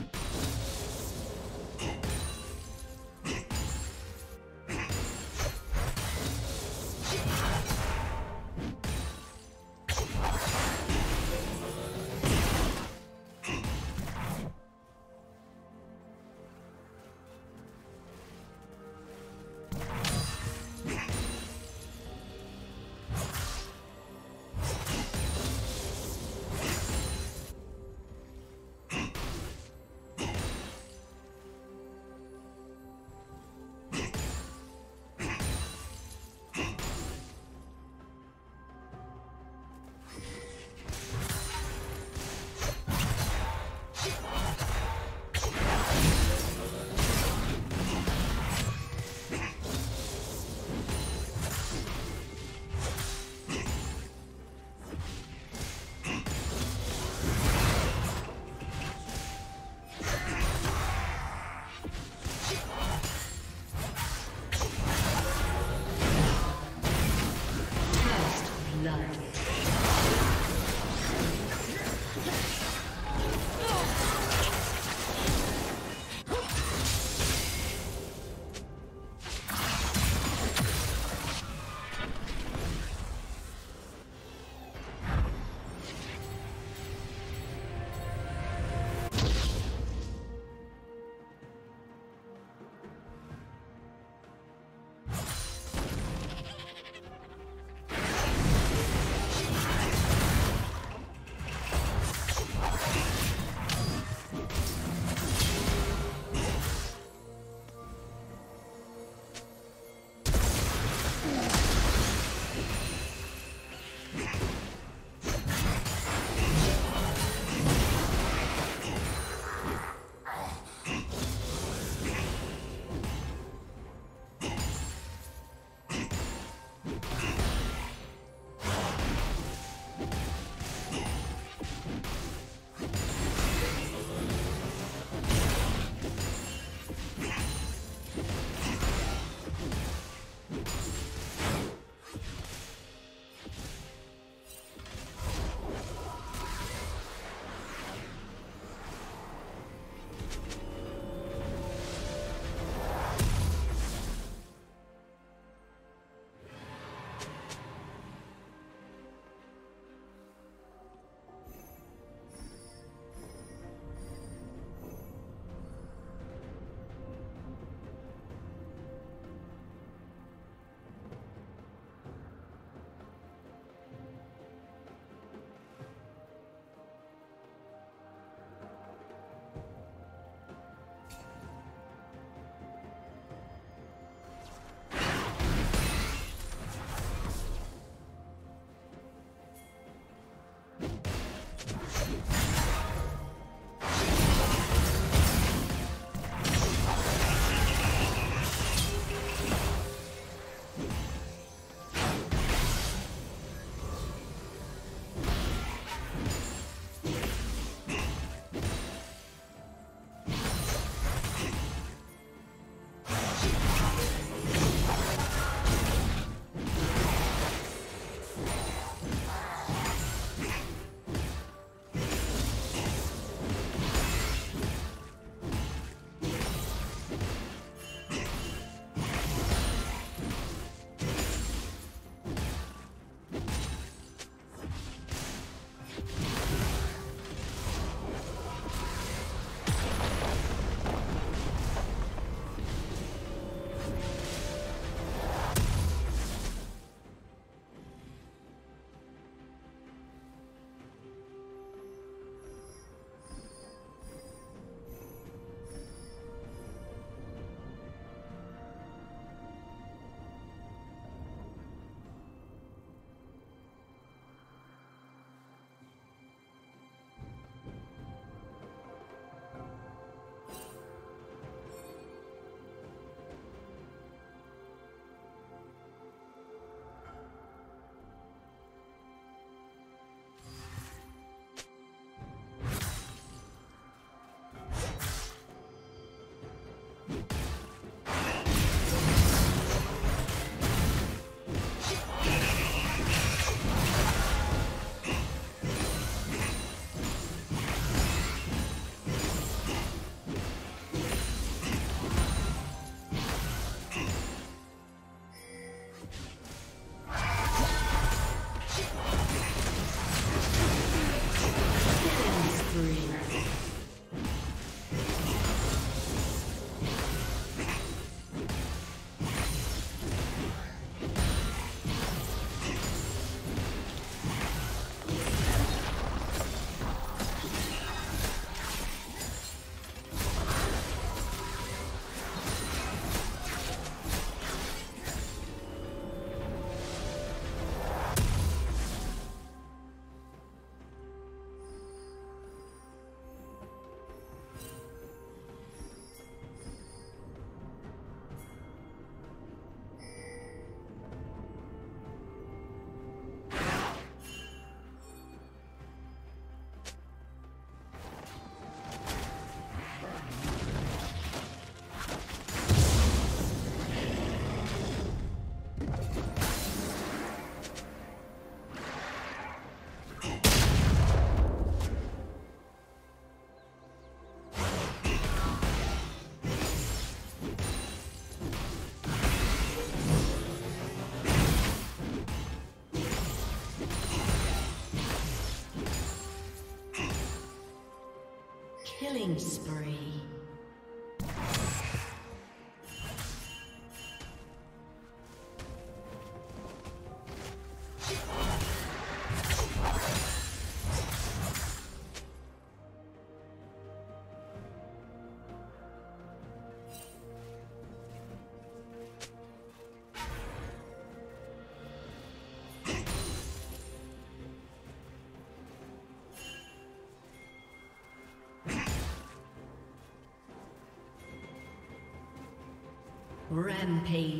you Killing spree. Rampage.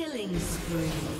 Killing spree.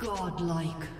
Godlike.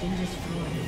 been destroyed.